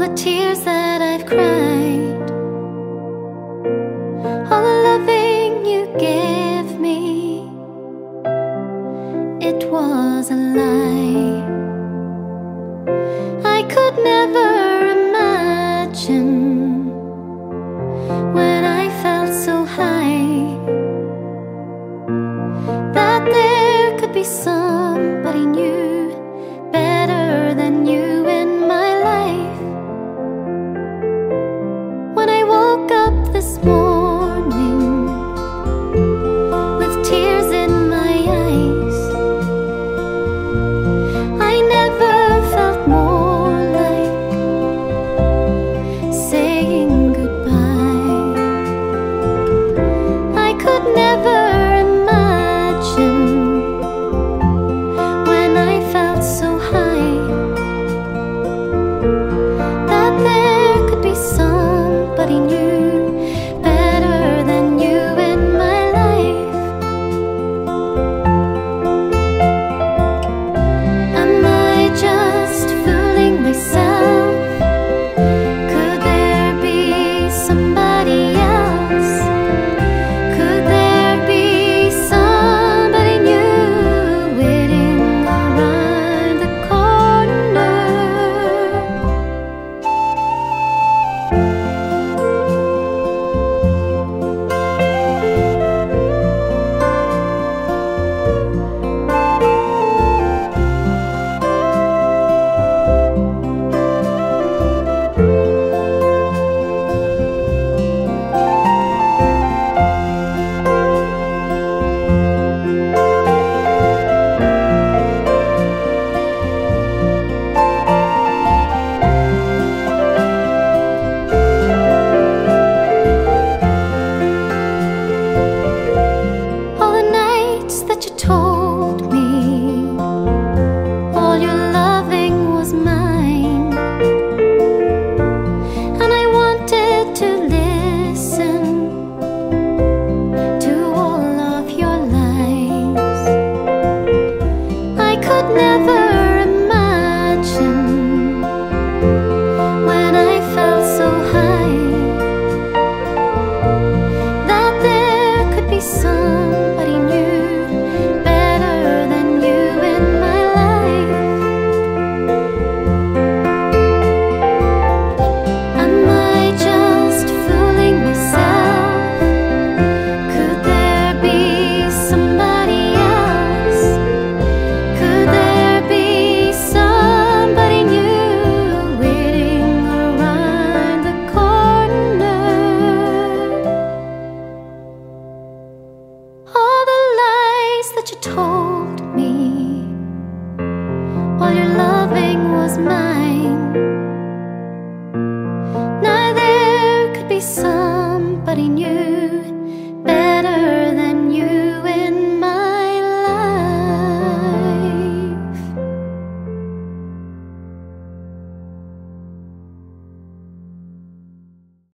the tears that I've cried, all the loving you gave me. It was a lie. I could never imagine. But he knew